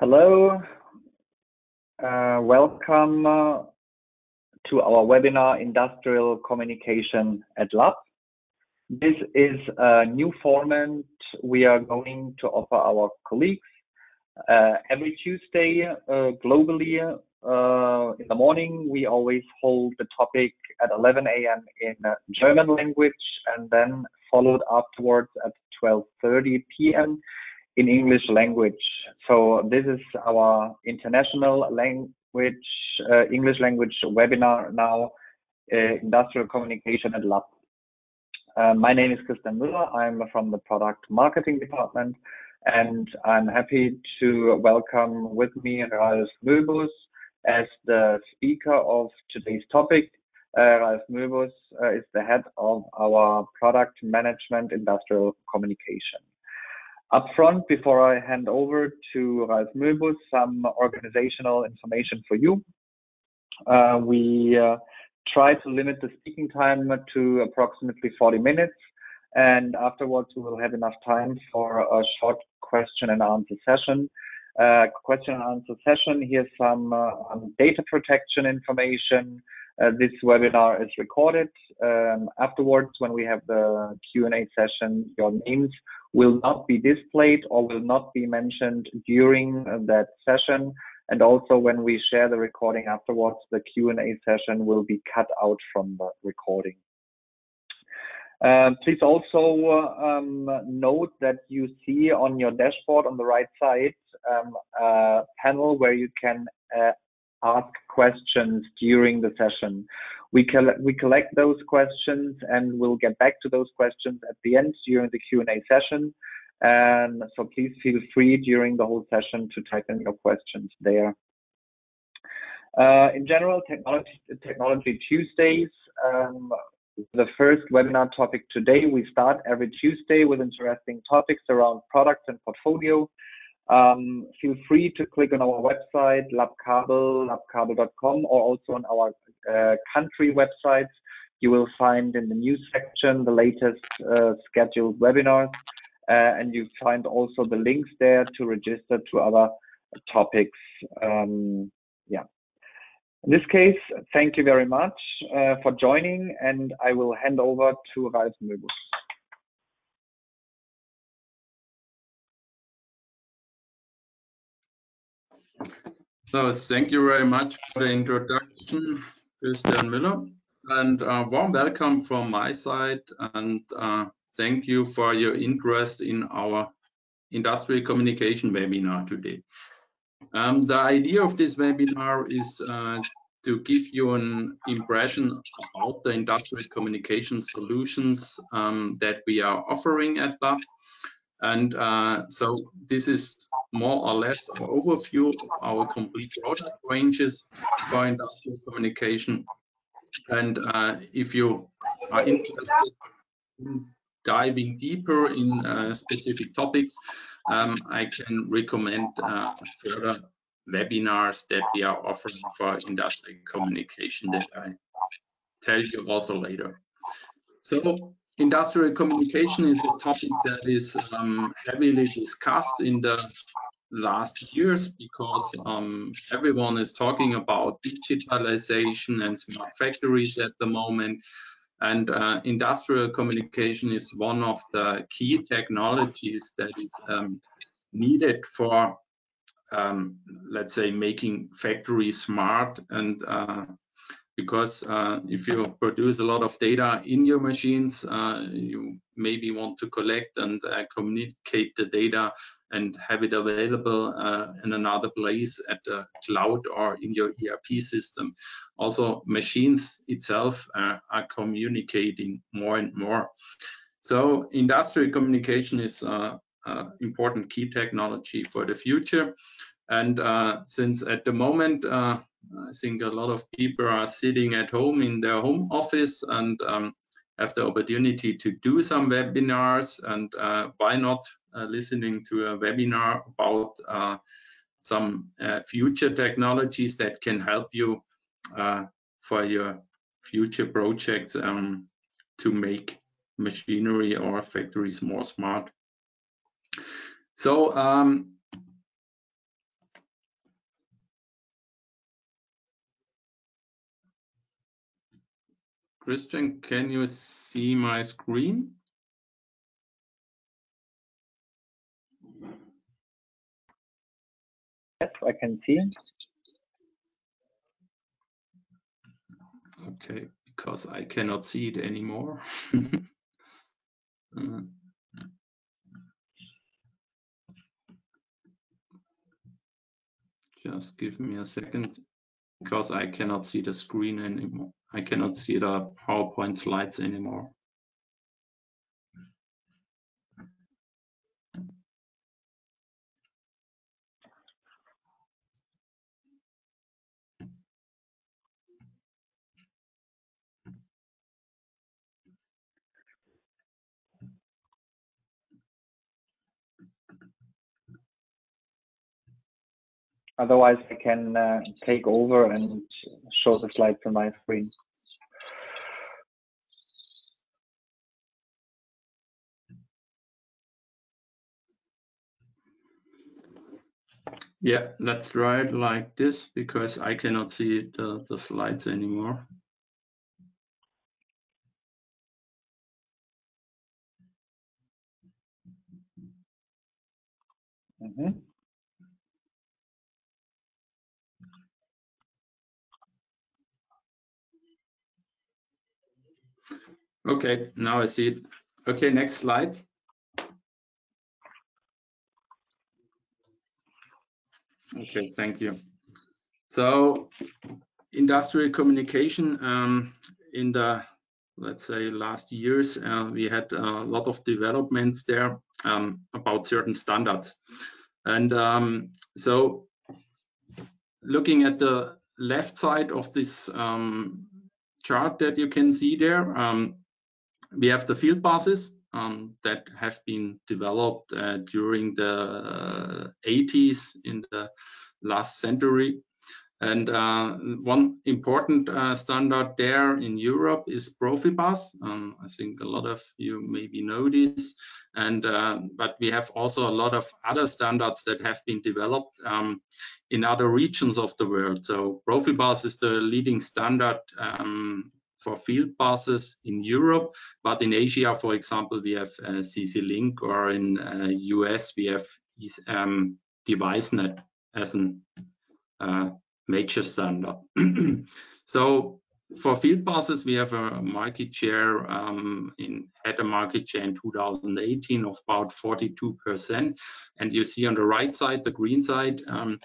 Hello. Uh, welcome uh, to our webinar, Industrial Communication at LAPP. This is a new format we are going to offer our colleagues. Uh, every Tuesday, globally, in the morning, we always hold the topic at 11 A.M. in German language, and then followed afterwards at 12:30 P.M. in English language. So this is our international language, uh, English language webinar now, uh, Industrial Communication at LAPP. Uh, my name is Christian Müller. I'm from the product marketing department, and I'm happy to welcome with me Ralf Möbus as the speaker of today's topic. Ralf Möbus is the head of our product management industrial communication. Up front, before I hand over to Ralf Möbus, some organizational information for you. Uh, we uh, try to limit the speaking time to approximately 40 minutes, and afterwards, we will have enough time for a short question and answer session. Uh, question and answer session, here's some data protection information. This webinar is recorded. Um, afterwards, when we have the Q&A session, your names will not be displayed or will not be mentioned during that session. And also, when we share the recording afterwards, the Q&A session will be cut out from the recording. Uh, please also um, note that you see on your dashboard on the right side um, a panel where you can uh, ask questions during the session. We collect those questions, and we'll get back to those questions at the end during the Q&A session. And so please feel free during the whole session to type in your questions there. Uh, in general, Technology Tuesdays, um, the first webinar topic today, we start every Tuesday with interesting topics around products and portfolio. Um, feel free to click on our website, lappkabel.com, or also on our uh, country websites. You will find in the news section the latest uh, scheduled webinars, uh, and you find also the links there to register to other topics. Um, yeah. In this case, thank you very much for joining, and I will hand over to Ralf Möbus. So thank you very much for the introduction, Christian Müller, and a warm welcome from my side, and uh, thank you for your interest in our Industrial Communication webinar today. Um, the idea of this webinar is uh, to give you an impression about the industrial communication solutions um, that we are offering at LAPP. Uh, this is more or less an overview of our complete product ranges for industrial communication. And uh, if you are interested in diving deeper in uh, specific topics, um, I can recommend further webinars that we are offering for industrial communication that I tell you also later. Industrial communication is a topic that is um, heavily discussed in the last years because um, everyone is talking about digitalization and smart factories at the moment. And uh, industrial communication is one of the key technologies that is um, needed for, let's say, making factories smart. Uh, Because uh, if you produce a lot of data in your machines, uh, you maybe want to collect and uh, communicate the data and have it available in another place at the cloud or in your ERP system. Also, machines itself are communicating more and more. So industrial communication is a important key technology for the future. And since at the moment, I think a lot of people are sitting at home in their home office and um, have the opportunity to do some webinars, and uh, why not uh, listening to a webinar about uh, some future technologies that can help you for your future projects um, to make machinery or factories more smart. Um, Christian, can you see my screen? Yes, I can see. Okay, because I cannot see it anymore. uh, just give me a second because I cannot see the screen anymore. I cannot see the PowerPoint slides anymore. Otherwise, I can uh, take over and show the slides on my screen. Yeah, let's try it like this because I cannot see the, the slides anymore. Mm -hmm. Okay, now I see it. Okay, next slide. Okay, thank you. So industrial communication um, in the, let's say, last years, uh, we had a lot of developments there um, about certain standards. And um, so looking at the left side of this um, chart that you can see there, um, we have the field buses um, that have been developed uh, during the 80s in the last century. And uh, one important uh, standard there in Europe is Profibus. Um, I think a lot of you maybe know this. And uh, but we have also a lot of other standards that have been developed um, in other regions of the world. So Profibus is the leading standard um, for field buses in Europe, but in Asia, for example, we have uh, CC Link, or in uh, US we have um, DeviceNet as a uh, major standard. so for field buses, we have a market share um, in had a market share in 2018 of about 42%. And you see on the right side, the green side, um,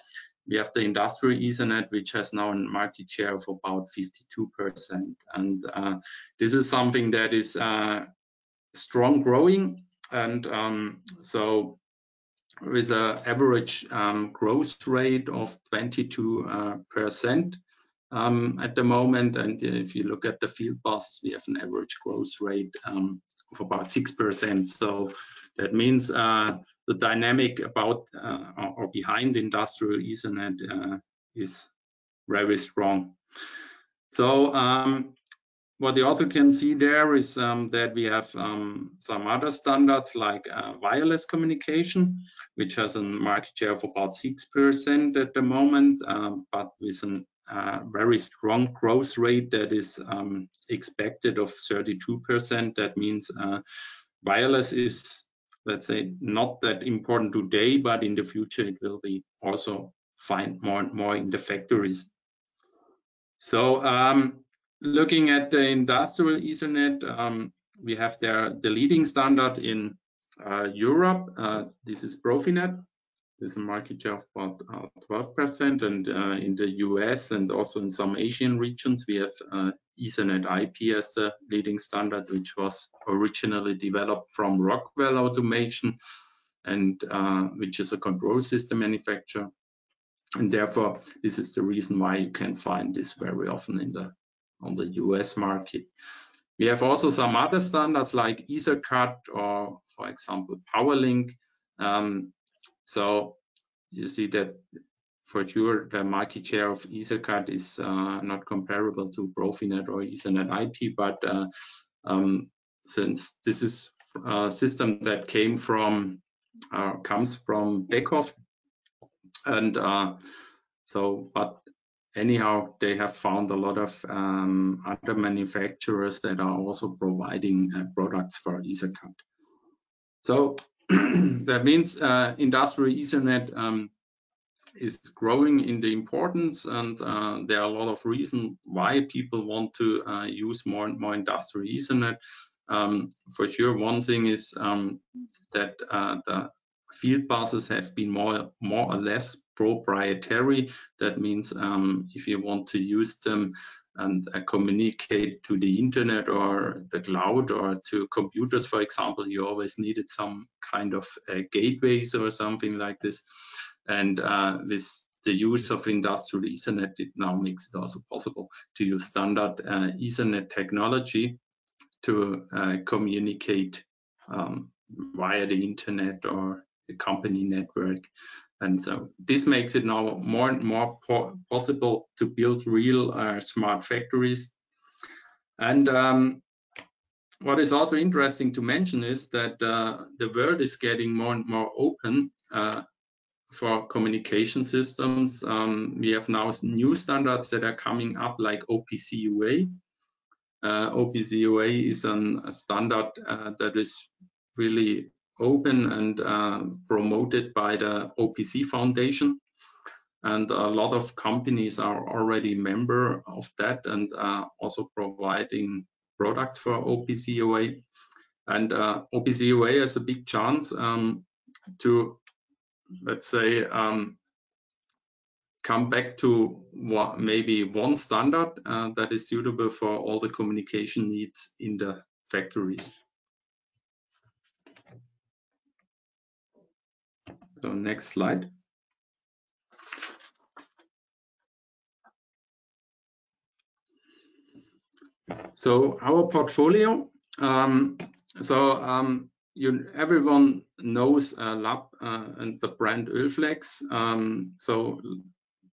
we have the industrial Ethernet, which has now a market share of about 52%. And uh, this is something that is uh, strong growing. And um, so with an average um, growth rate of 22% uh, um, at the moment. And if you look at the field buses, we have an average growth rate um, of about 6%. So that means uh, the dynamic about uh, or behind industrial Ethernet uh, is very strong. So um, what you also can see there is um, that we have um, some other standards like uh, wireless communication, which has a market share of about 6% at the moment, um, but with a uh, very strong growth rate that is um, expected of 32%. That means uh, wireless is let's say, not that important today, but in the future it will be also find more and more in the factories. So um, looking at the industrial Ethernet, um, we have there the leading standard in uh, Europe. Uh, this is Profinet. There's a market share of about 12%. Uh, and uh, in the US and also in some Asian regions, we have uh, Ethernet IP as the leading standard, which was originally developed from Rockwell Automation, and which is a control system manufacturer. And therefore, this is the reason why you can find this very often in the on the US market. We have also some other standards like EtherCAT or, for example, PowerLink. Um, so you see that for sure the market share of EtherCAT is uh, not comparable to Profinet or Ethernet IP, but uh, um, since this is a system that came from uh, comes from Beckhoff, and uh, so but anyhow, they have found a lot of um, other manufacturers that are also providing uh, products for EtherCAT. So that means uh, industrial Ethernet um, is growing in the importance, and uh, there are a lot of reasons why people want to uh, use more and more industrial Ethernet. Um, for sure, one thing is um, that uh, the field buses have been more, more or less proprietary. That means um, if you want to use them and uh, communicate to the internet or the cloud or to computers, for example, you always needed some kind of uh, gateways or something like this. And uh, with the use of industrial Ethernet, it now makes it also possible to use standard uh, Ethernet technology to uh, communicate um, via the internet or the company network. And so this makes it now more and more po possible to build real uh, smart factories. And um, what is also interesting to mention is that uh, the world is getting more and more open uh, for communication systems. Um, we have now new standards that are coming up like OPC UA. Uh, OPC UA is an, a standard uh, that is really open and uh, promoted by the OPC Foundation. And a lot of companies are already member of that and uh, also providing products for OPC UA. And uh, OPC UA has a big chance um, to, let's say, um, come back to maybe one standard uh, that is suitable for all the communication needs in the factories. So next slide. So our portfolio. Um, so um, you, everyone knows uh, Lapp uh, and the brand Ölflex. Um, so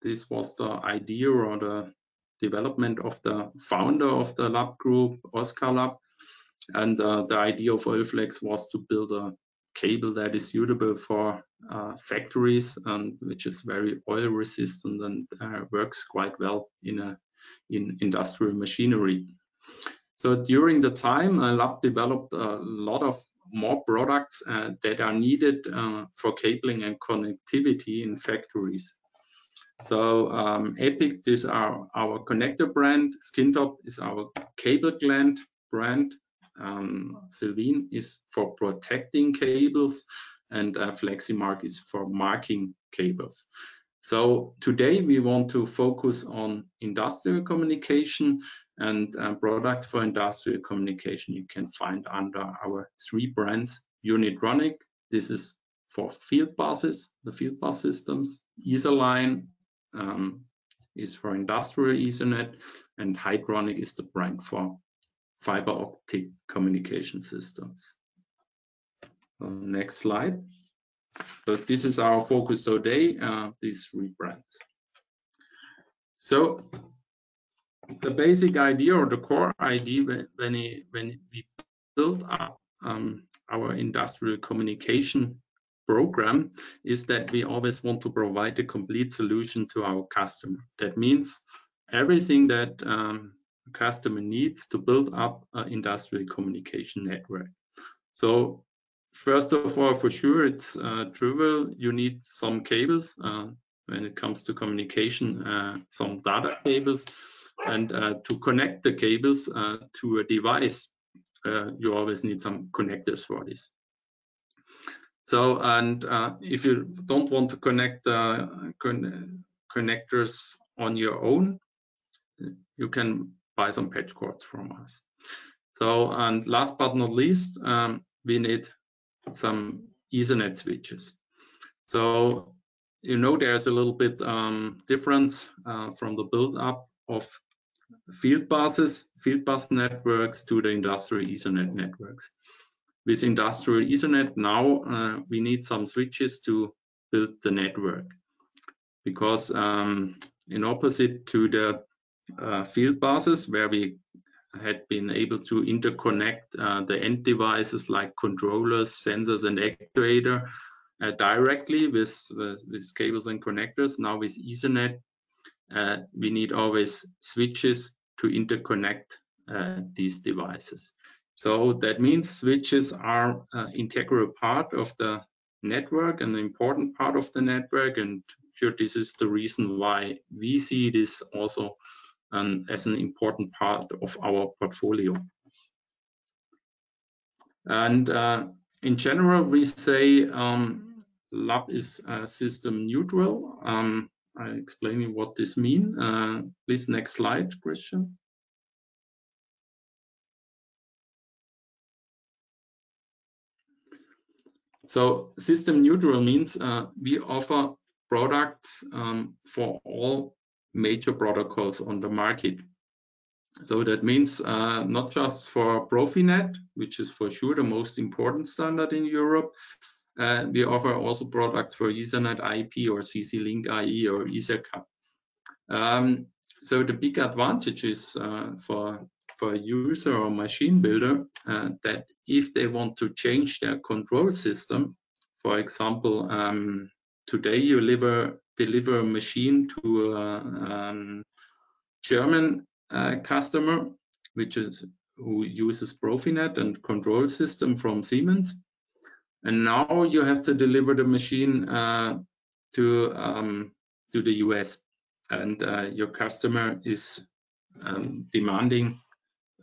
this was the idea or the development of the founder of the Lapp group, Oskar Lapp. And uh, the idea of Ölflex was to build a cable that is suitable for uh, factories and which is very oil resistant and uh, works quite well in a in industrial machinery. So during the time, uh, Lapp developed a lot of more products uh, that are needed uh, for cabling and connectivity in factories. So um, EPIC is our, our connector brand, Skintop is our cable gland brand, um, Silvyn is for protecting cables and uh, Fleximark is for marking cables. So today we want to focus on industrial communication and uh, products for industrial communication you can find under our three brands, Unitronic, this is for field buses, the field bus systems, Etherline um, is for industrial Ethernet, and Hitronic is the brand for fiber optic communication systems. Next slide. So this is our focus today, uh, these three brands. So the basic idea or the core idea when, it, when we build up um, our industrial communication program is that we always want to provide a complete solution to our customer. That means everything that um, customer needs to build up an industrial communication network. So first of all, for sure, it's uh, trivial. You need some cables uh, when it comes to communication, uh, some data cables. And uh, to connect the cables uh, to a device, uh, you always need some connectors for this. So, and if you don't want to connect con connectors on your own, you can buy some patch cords from us. So, and last but not least, um, we need some Ethernet switches. So, you know, there's a little bit um, difference uh, from the build up of field buses, field bus networks to the industrial Ethernet networks. With industrial Ethernet now, uh, we need some switches to build the network because um, in opposite to the uh, field buses where we had been able to interconnect uh, the end devices like controllers, sensors, and actuator uh, directly with, with, with, cables and connectors. Now with Ethernet, uh, we need always switches to interconnect uh, these devices. So that means switches are an integral part of the network, and an important part of the network. And sure, this is the reason why we see this also um, as an important part of our portfolio. And uh, in general, we say um, LAPP is uh, system neutral. Um, I explain you what this means. Uh, please, next slide, Christian. So system neutral means uh, we offer products um, for all major protocols on the market. So that means uh, not just for Profinet, which is for sure the most important standard in Europe. Uh, we offer also products for Ethernet IP or CC-Link IE or EtherCAT. Um, so the big advantage is uh, for for a user or machine builder uh, that if they want to change their control system, for example, um, today you deliver, deliver a machine to a um, German uh, customer, which is who uses Profinet and control system from Siemens. And now you have to deliver the machine uh, to um, to the US, and uh, your customer is um, demanding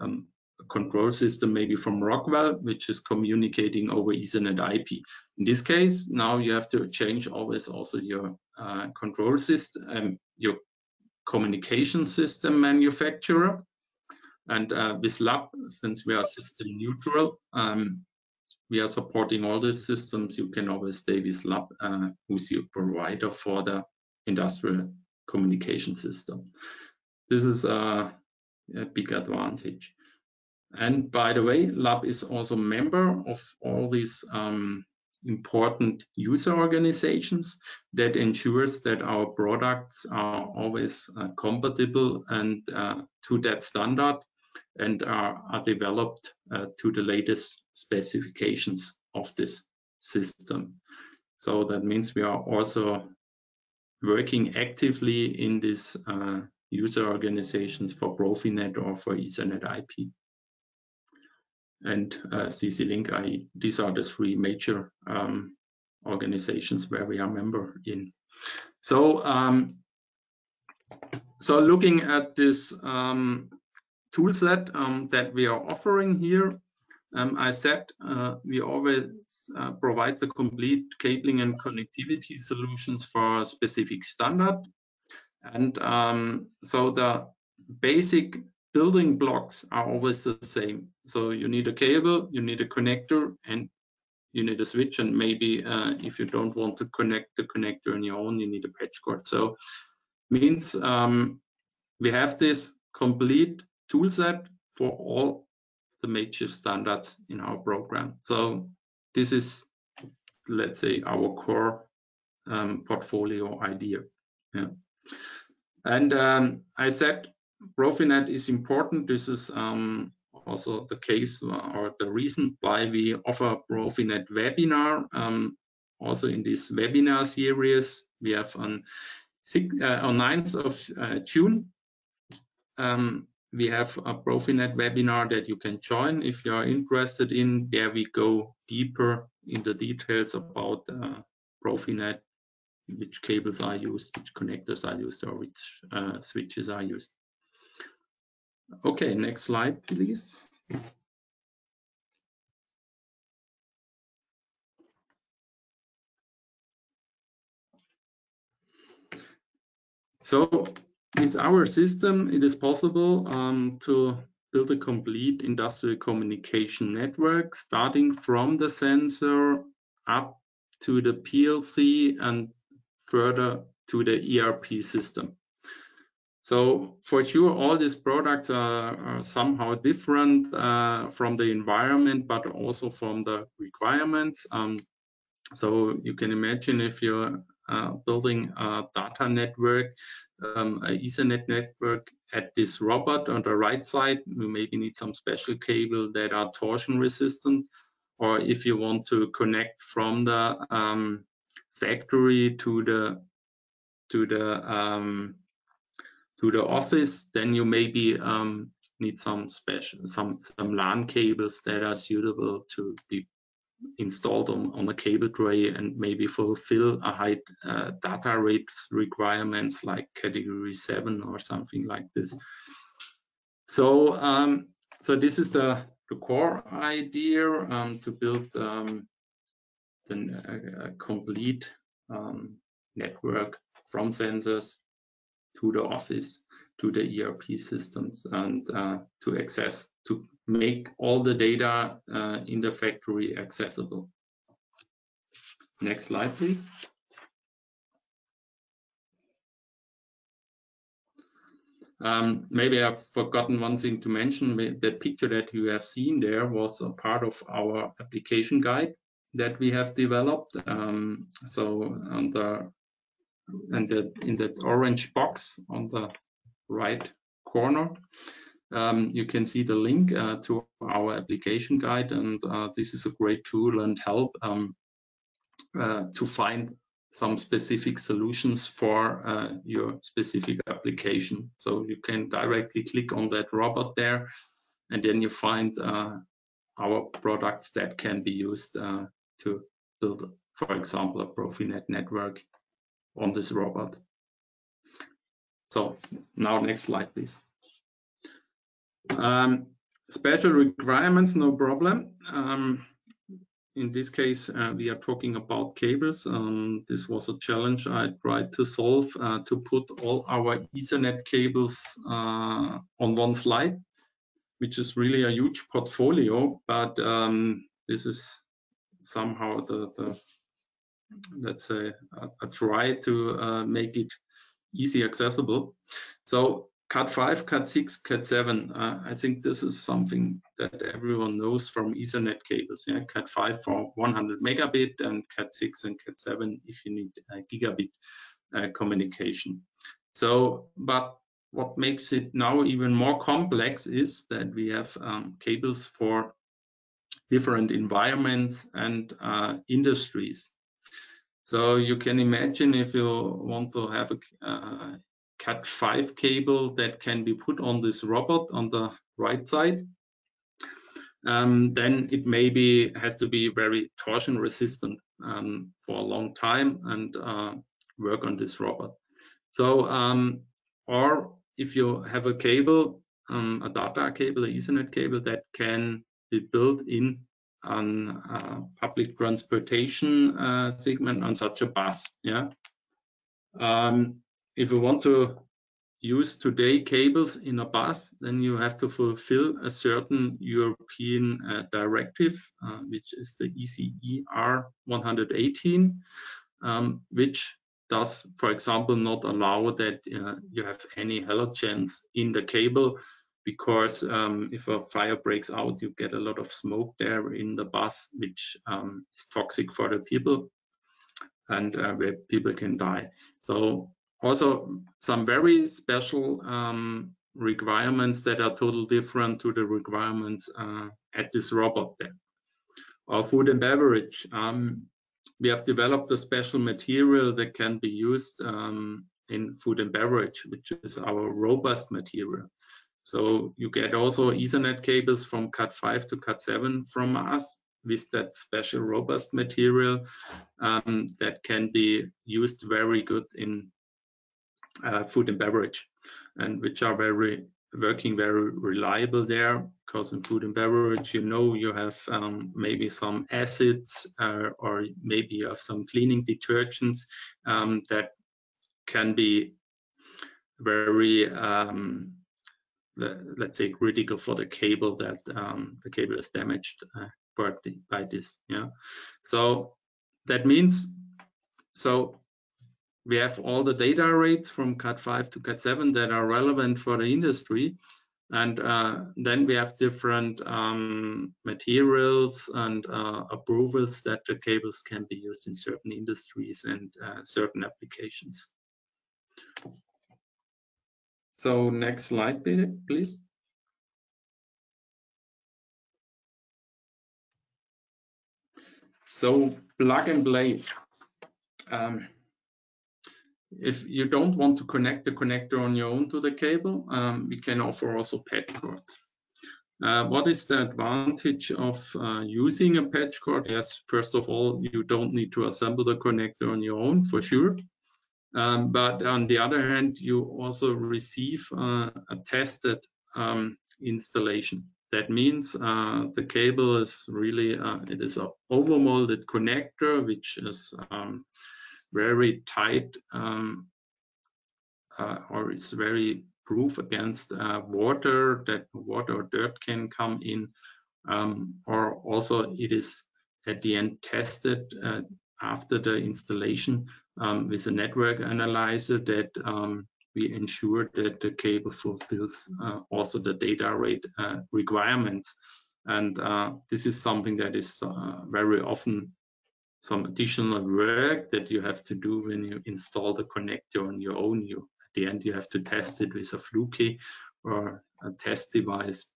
um, control system maybe from Rockwell, which is communicating over Ethernet IP. In this case, now you have to change always also your uh, control system, um, your communication system manufacturer. And uh, with LAPP, since we are system neutral, um, we are supporting all these systems. You can always stay with LAPP, uh, who's your provider for the industrial communication system. This is a, a big advantage. And by the way, LAPP is also a member of all these um, important user organizations that ensures that our products are always uh, compatible and uh, to that standard and are, are developed uh, to the latest specifications of this system. So that means we are also working actively in these uh, user organizations for Profinet or for Ethernet IP and uh, CC-Link IE. These are the three major um, organizations where we are member in. So, um, so looking at this um, tool set um, that we are offering here, um, I said uh, we always uh, provide the complete cabling and connectivity solutions for a specific standard. And um, so the basic building blocks are always the same. So you need a cable, you need a connector, and you need a switch. And maybe uh, if you don't want to connect the connector on your own, you need a patch cord. So means um, we have this complete tool set for all the makeshift standards in our program. So this is, let's say, our core um, portfolio idea. Yeah. And um, I said Profinet is important. This is um, also the case or the reason why we offer Profinet webinar. Um, also in this webinar series, we have on, six, uh, on 9th of uh, June, um, we have a Profinet webinar that you can join if you are interested in. There we go deeper in the details about uh, Profinet, which cables are used, which connectors are used, or which uh, switches are used. Okay, next slide, please. So with our system, it is possible um, to build a complete industrial communication network, starting from the sensor up to the PLC and further to the ERP system. So for sure, all these products are, are somehow different uh, from the environment, but also from the requirements. Um, so you can imagine if you're uh, building a data network, um, an Ethernet network at this robot on the right side, you maybe need some special cable that are torsion resistant. Or if you want to connect from the um, factory to the to the um, to the office, then you maybe um, need some special some some LAN cables that are suitable to be installed on, on a cable tray and maybe fulfill a high uh, data rate requirements like category 7 or something like this. So, um, so this is the, the core idea um, to build um, the, a complete um, network from sensors to the office to the ERP systems and uh, to access to make all the data uh, in the factory accessible. Next slide, please. Um, maybe I've forgotten one thing to mention. That picture that you have seen there was a part of our application guide that we have developed. Um, so on the and the, in that orange box on the right corner, um, you can see the link uh, to our application guide, and uh, this is a great tool and help um, uh, to find some specific solutions for uh, your specific application. So you can directly click on that robot there, and then you find uh, our products that can be used uh, to build, for example, a Profinet network on this robot. So now next slide, please. Um, special requirements, no problem. Um, in this case, uh, we are talking about cables. Um, this was a challenge I tried to solve uh, to put all our Ethernet cables uh, on one slide, which is really a huge portfolio, but um, this is somehow the, the let's say, a, a try to uh, make it easy accessible. So Cat5, Cat6, Cat7, uh, I think this is something that everyone knows from Ethernet cables. Yeah? Cat5 for 100 megabit and Cat6 and Cat7 if you need gigabit uh, communication. So, but what makes it now even more complex is that we have um, cables for different environments and uh, industries. So you can imagine if you want to have a uh, Cat5 cable that can be put on this robot on the right side, um, then it maybe has to be very torsion resistant um, for a long time and uh, work on this robot. So, um, or if you have a cable, um, a data cable, a Ethernet cable that can be built in on uh, public transportation uh, segment on such a bus. Yeah. Um, if you want to use today cables in a bus, then you have to fulfill a certain European uh, directive, uh, which is the ECER 118, um, which does, for example, not allow that uh, you have any halogens in the cable because um, if a fire breaks out, you get a lot of smoke there in the bus, which um, is toxic for the people and uh, where people can die. So also some very special um, requirements that are totally different to the requirements uh, at this robot there. Our food and beverage, um, we have developed a special material that can be used um, in food and beverage, which is our robust material. So you get also Ethernet cables from Cat5 to Cat7 from us with that special robust material um, that can be used very good in uh, food and beverage and which are very working very reliable there because in food and beverage you know you have um, maybe some acids uh, or maybe you have some cleaning detergents um, that can be very um, let's say critical for the cable that um, the cable is damaged uh, partly by this yeah? So that means so we have all the data rates from cat5 to cat7 that are relevant for the industry. And uh, then we have different um, materials and uh, approvals that the cables can be used in certain industries and uh, certain applications so next slide, please. So plug and play. Um, if you don't want to connect the connector on your own to the cable, um, we can offer also patch cords. Uh, what is the advantage of uh, using a patch cord? Yes, first of all, you don't need to assemble the connector on your own for sure. Um, but on the other hand, you also receive uh, a tested um, installation. That means uh, the cable is really, uh, it is an overmolded connector, which is um, very tight um, uh, or it's very proof against uh, water that water or dirt can come in um, or also it is at the end tested uh, after the installation um, with a network analyzer that um, we ensure that the cable fulfills uh, also the data rate uh, requirements and uh, this is something that is uh, very often some additional work that you have to do when you install the connector on your own you at the end you have to test it with a Fluke or a test device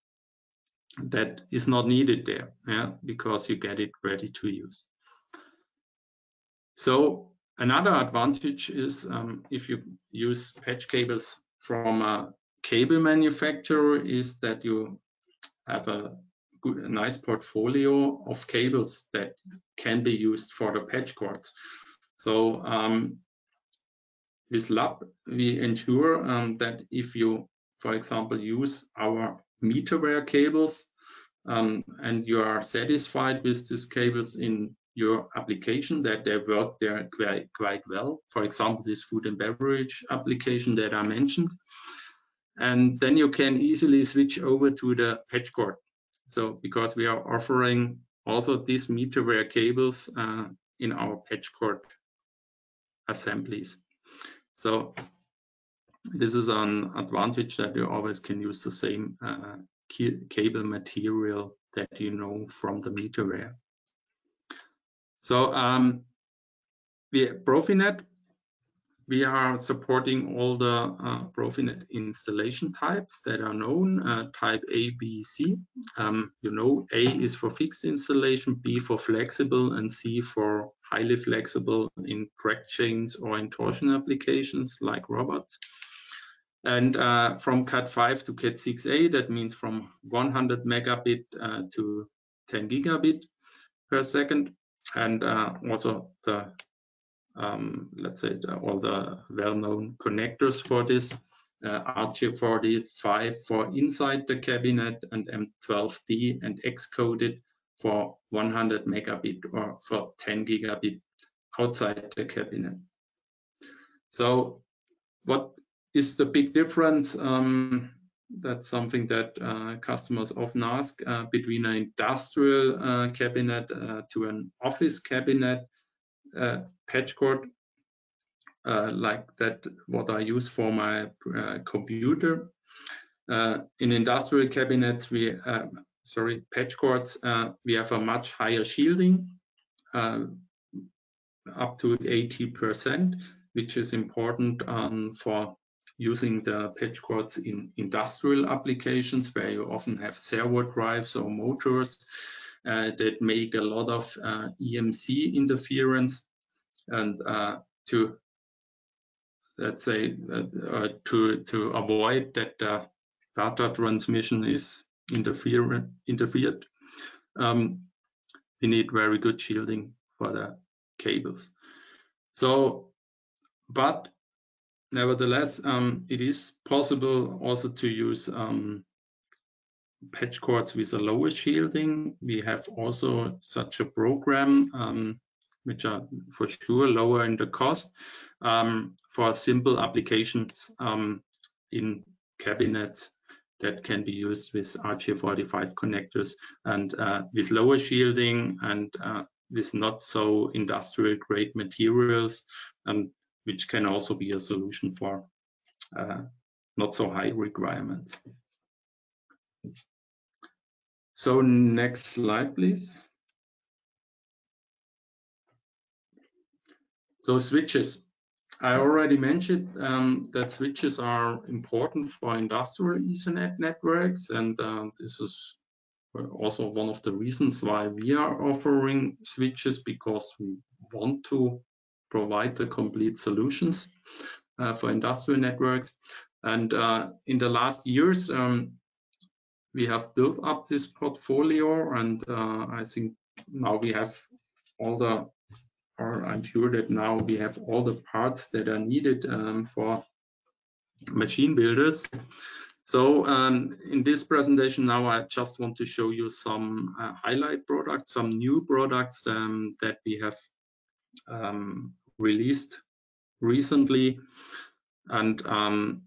that is not needed there yeah, because you get it ready to use. So another advantage is um, if you use patch cables from a cable manufacturer is that you have a, good, a nice portfolio of cables that can be used for the patch cords. So um, with Lapp, we ensure um, that if you, for example, use our meterware cables um, and you are satisfied with these cables in your application, that they work there quite, quite well. For example, this food and beverage application that I mentioned. And then you can easily switch over to the patch cord. So because we are offering also these meterware cables uh, in our patch cord assemblies. So this is an advantage that you always can use the same uh, cable material that you know from the meterware. So um, we Profinet, we are supporting all the uh, Profinet installation types that are known, uh, type A, B, C. Um, you know, A is for fixed installation, B for flexible, and C for highly flexible in drag chains or in torsion applications like robots. And uh, from Cat5 to Cat6a, that means from 100 megabit uh, to 10 gigabit per second. And uh, also the, um, let's say, the, all the well-known connectors for this, uh, RJ45 for inside the cabinet and M12D and X-coded for 100 megabit or for 10 gigabit outside the cabinet. So what is the big difference? Um, that's something that uh, customers often ask uh, between an industrial uh, cabinet uh, to an office cabinet uh, patch cord uh, like that what I use for my computer. in industrial cabinets, we sorry, patch cords, uh, we have a much higher shielding, up to 80%, which is important um, for using the patch cords in industrial applications where you often have servo drives or motors uh, that make a lot of uh, EMC interference and uh, to let's say uh, to to avoid that data transmission is interfere, interfered. Um, we need very good shielding for the cables. So, but nevertheless, um, it is possible also to use um, patch cords with a lower shielding. We have also such a program, um, which are for sure lower in the cost um, for simple applications um, in cabinets that can be used with RJ45 connectors and uh, with lower shielding and uh, with not so industrial grade materials, which can also be a solution for uh, not so high requirements. So next slide, please. So switches. I already mentioned um, that switches are important for industrial Ethernet networks, and uh, this is also one of the reasons why we are offering switches because we want to provide the complete solutions. uh, for industrial networks. And uh, in the last years, um, we have built up this portfolio, and uh, I think now we have all the, or I'm sure that now we have all the parts that are needed um, for machine builders. So um, in this presentation now, I just want to show you some uh, highlight products, some new products um, that we have um, released recently and um,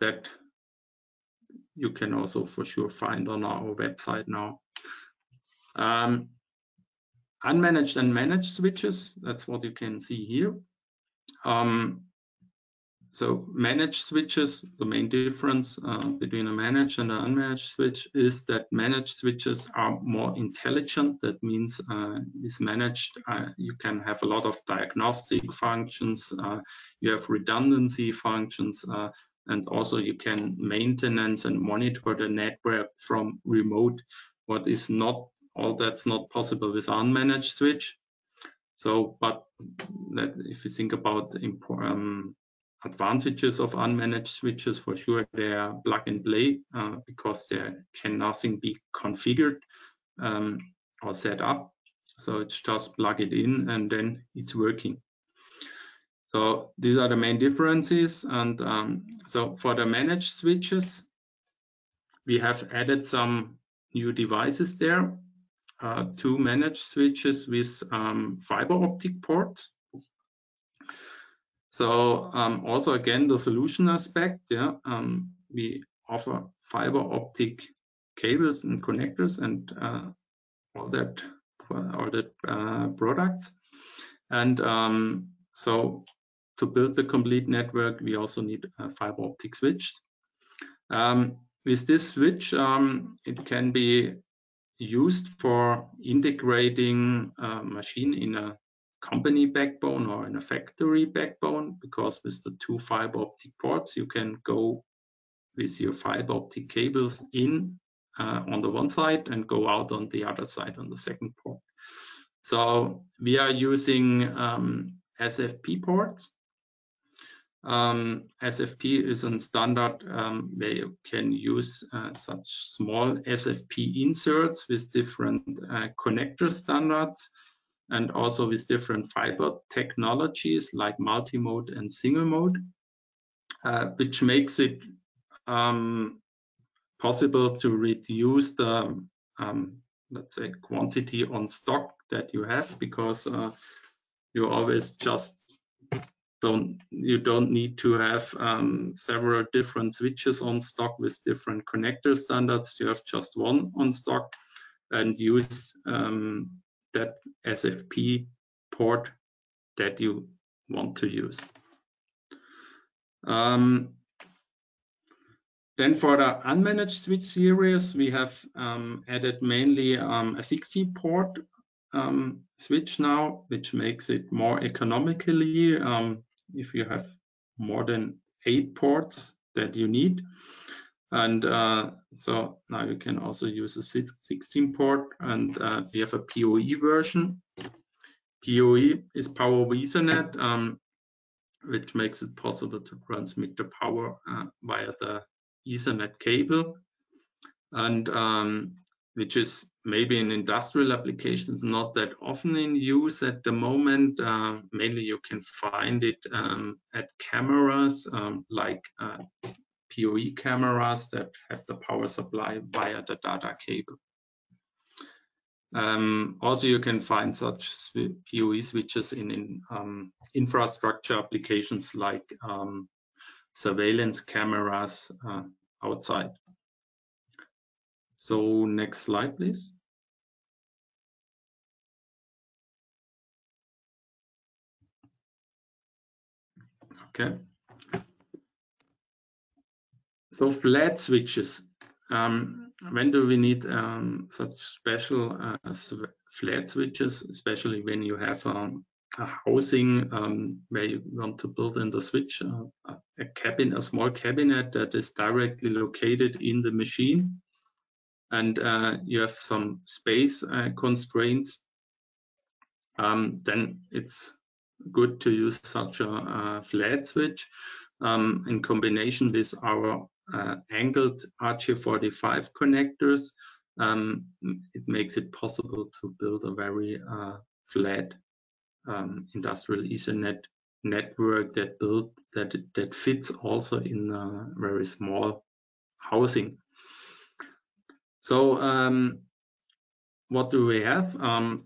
that you can also for sure find on our website now. Um, unmanaged and managed switches, that's what you can see here. Um, so managed switches, the main difference uh, between a managed and an unmanaged switch is that managed switches are more intelligent. That means uh, is managed, uh, you can have a lot of diagnostic functions, uh, you have redundancy functions, uh, and also you can maintenance and monitor the network from remote, what is not, all that's not possible with unmanaged switch. So, but that if you think about um, advantages of unmanaged switches, for sure they are plug and play uh, because there can nothing be configured um, or set up. So it's just plug it in and then it's working. So these are the main differences. And um, so for the managed switches, we have added some new devices there. Uh, two managed switches with um, fiber optic ports. So um, also again, the solution aspect, yeah, um, we offer fiber optic cables and connectors and uh, all that, all that uh, products. And um, so to build the complete network, we also need a fiber optic switch. Um, with this switch, um, it can be used for integrating a machine in a company backbone or in a factory backbone, because with the two fiber optic ports, you can go with your fiber optic cables in uh, on the one side and go out on the other side on the second port. So we are using um, SFP ports um, SFP is a standard um, where you can use uh, such small SFP inserts with different uh, connector standards and also with different fiber technologies like multi-mode and single mode, uh, which makes it um, possible to reduce the, um, let's say, quantity on stock that you have because uh, you always just don't you don't need to have um, several different switches on stock with different connector standards. You have just one on stock and use um, that SFP port that you want to use. Um, then for the unmanaged switch series, we have um, added mainly um, a 16 port um, switch now, which makes it more economically um, if you have more than eight ports that you need. And uh, so now you can also use a 16 port and uh, we have a PoE version. PoE is Power over Ethernet, um, which makes it possible to transmit the power uh, via the Ethernet cable. And um, which is maybe in industrial applications not that often in use at the moment. Uh, mainly you can find it um, at cameras um, like uh, PoE cameras that have the power supply via the data cable. Um, also, you can find such PoE switches in, in um, infrastructure applications like um, surveillance cameras uh, outside. So next slide, please. Okay. So flat switches. Um, when do we need um, such special uh, flat switches, especially when you have um, a housing um, where you want to build in the switch uh, a cabin, a small cabinet that is directly located in the machine and uh, you have some space uh, constraints, um, then it's good to use such a, a flat switch um, in combination with our uh, angled RJ45 connectors. Um, it makes it possible to build a very uh, flat um, industrial Ethernet network that that that fits also in a very small housing. So um, what do we have? Um,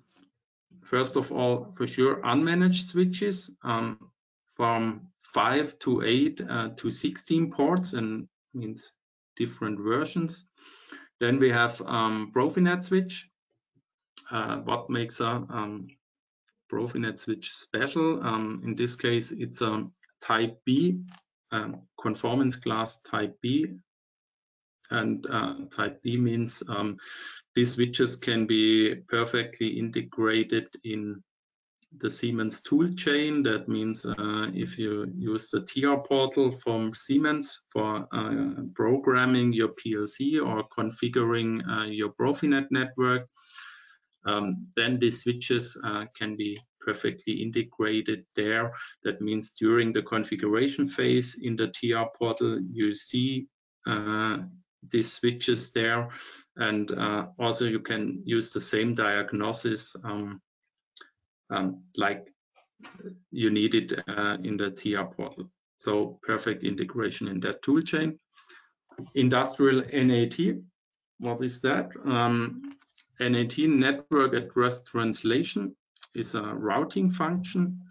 first of all, for sure, unmanaged switches um, from five to eight uh, to 16 ports and means different versions. Then we have um, Profinet switch. Uh, what makes a um, Profinet switch special? Um, in this case, it's a Type B, um, conformance class Type B. And uh, Type B means um, these switches can be perfectly integrated in the Siemens tool chain. That means uh, if you use the TIA Portal from Siemens for uh, programming your PLC or configuring uh, your Profinet network, um, then these switches uh, can be perfectly integrated there. That means during the configuration phase in the TIA Portal, you see uh, these switches there. And uh, also you can use the same diagnosis um, um, like you need it uh, in the TIA Portal. So perfect integration in that tool chain. Industrial NAT, what is that? Um, NAT, Network Address Translation, is a routing function.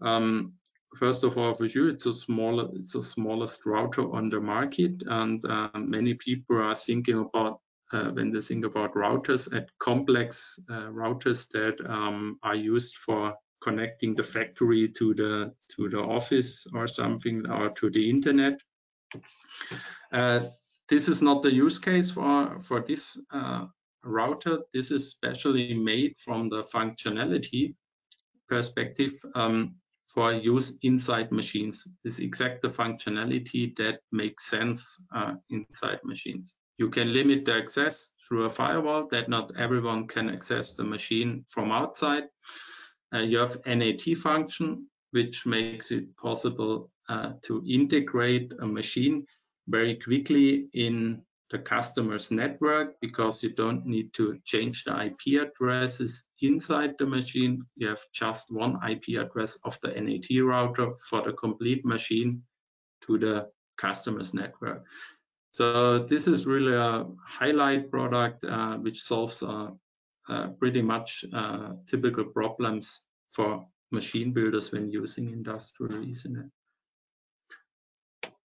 Um, first of all, for you, it's a smaller, it's the smallest router on the market, and uh, many people are thinking about uh, when they think about routers at complex uh, routers that um, are used for connecting the factory to the to the office or something or to the internet. Uh, this is not the use case for for this uh, router. This is specially made from the functionality perspective um, for use inside machines. This is exact the functionality that makes sense uh, inside machines. You can limit the access through a firewall that not everyone can access the machine from outside. Uh, you have NAT function, which makes it possible uh, to integrate a machine very quickly in the customer's network because you don't need to change the IP addresses inside the machine. You have just one IP address of the NAT router for the complete machine to the customer's network. So this is really a highlight product uh, which solves uh, uh, pretty much uh, typical problems for machine builders when using industrial Ethernet.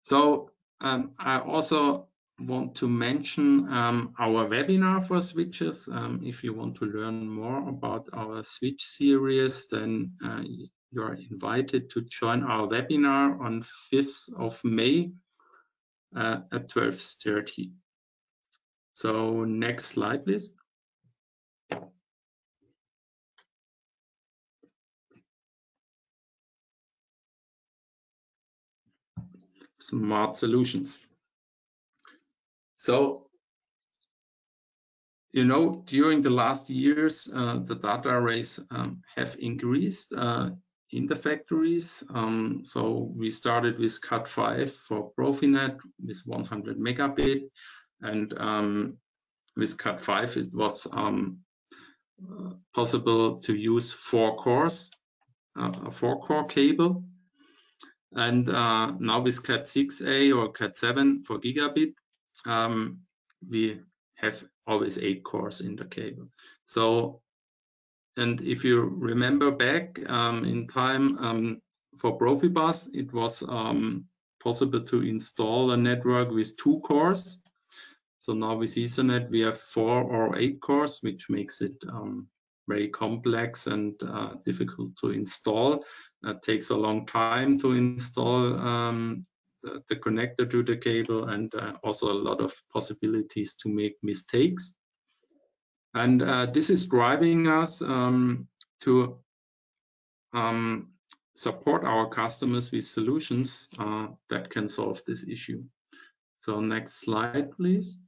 So um, I also want to mention um, our webinar for switches. Um, if you want to learn more about our switch series, then uh, you're invited to join our webinar on 5th of May uh, at 12.30. So next slide, please. Smart solutions. So, you know, during the last years, uh, the data arrays um, have increased. Uh, in the factories. Um, so we started with Cat5 for Profinet with 100 megabit, and um, with Cat5 it was um, possible to use four cores, uh, a four-core cable. And uh, now with Cat6a or Cat7 for gigabit, um, we have always eight cores in the cable. So and if you remember back um, in time um, for Profibus, it was um, possible to install a network with two cores. So now with Ethernet, we have four or eight cores, which makes it um, very complex and uh, difficult to install. It takes a long time to install um, the, the, connector to the cable and uh, also a lot of possibilities to make mistakes. And uh, this is driving us um, to um, support our customers with solutions uh, that can solve this issue. So next slide, please.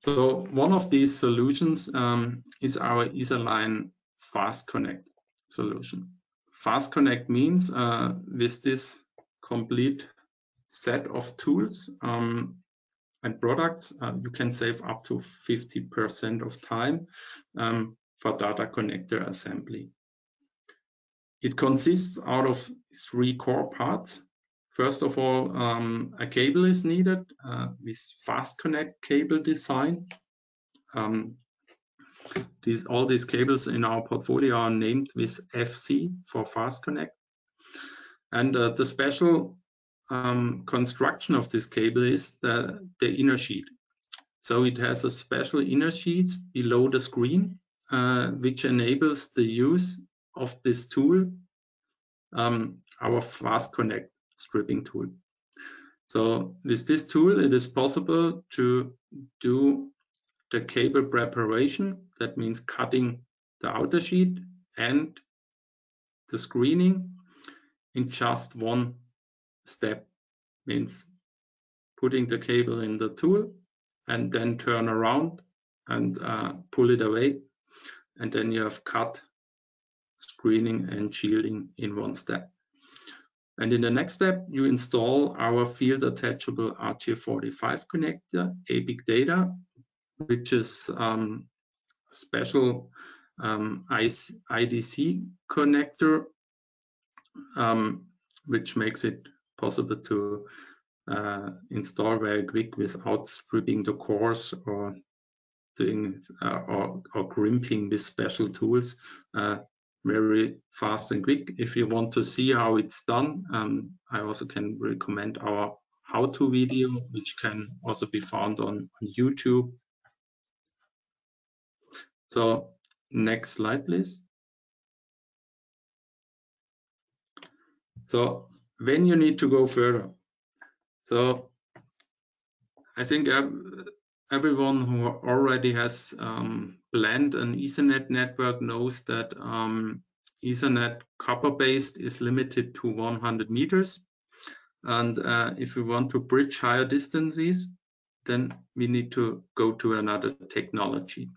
So one of these solutions um, is our EtherLine Fast Connect solution. Fast Connect means uh, with this complete set of tools um, and products, uh, you can save up to 50% of time um, for data connector assembly. It consists out of three core parts. First of all, um, a cable is needed uh, with fast connect cable design. Um, these, all these cables in our portfolio are named with FC for fast connect. And uh, the special um, construction of this cable is the, the inner sheet. So it has a special inner sheet below the screen, uh, which enables the use of this tool, um, our Fast Connect stripping tool. So with this tool, it is possible to do the cable preparation. That means cutting the outer sheet and the screening in just one step. Means putting the cable in the tool and then turn around and uh, pull it away. And then you have cut, screening and shielding in one step. And in the next step, you install our field attachable RJ45 connector, EPIC Data, which is um, special um, IDC connector, um, which makes it possible to uh, install very quick without stripping the cores or doing uh, or, or crimping with special tools. Uh, very fast and quick. If you want to see how it's done, um, I also can recommend our how-to video, which can also be found on, on YouTube. So next slide, please. So when you need to go further. So I think everyone who already has um, planned an Ethernet network knows that um, Ethernet copper-based is limited to 100 meters. And uh, if we want to bridge higher distances, then we need to go to another technology.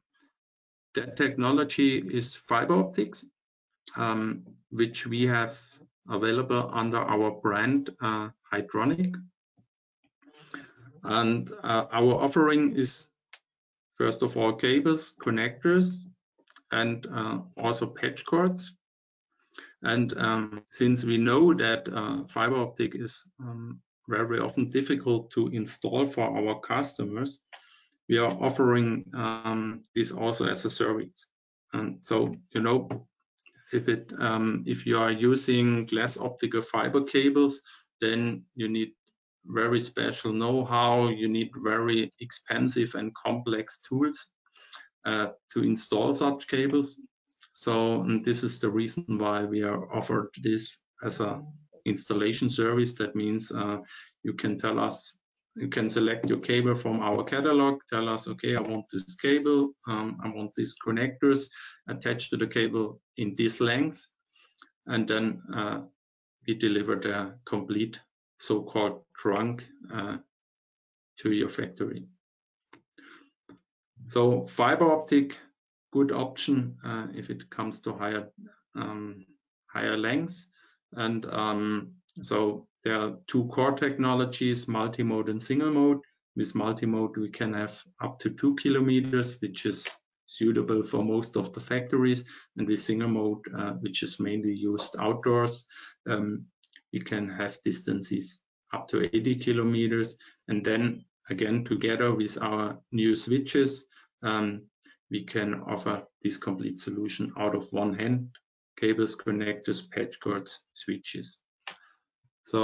That technology is fiber optics, um, which we have available under our brand uh, Hitronic. And uh, our offering is first of all cables, connectors, and uh, also patch cords. And um, since we know that uh, fiber optic is um, very often difficult to install for our customers, we are offering um, this also as a service. And so, you know, if it um, if you are using glass optical fiber cables, then you need very special know-how. You need very expensive and complex tools uh, to install such cables. So this is the reason why we are offered this as a installation service. That means uh, you can tell us, you can select your cable from our catalog, tell us, okay, I want this cable, um, I want these connectors attached to the cable in this length, and then uh, we deliver the complete so-called trunk uh, to your factory. So fiber optic, good option uh, if it comes to higher um, higher lengths. And um, so there are two core technologies, multi-mode and single mode. With multi-mode, we can have up to two kilometers, which is suitable for most of the factories. And with single mode, uh, which is mainly used outdoors, um, you can have distances up to 80 kilometers. And then again, together with our new switches, um, we can offer this complete solution out of one hand, cables, connectors, patch cords, switches. So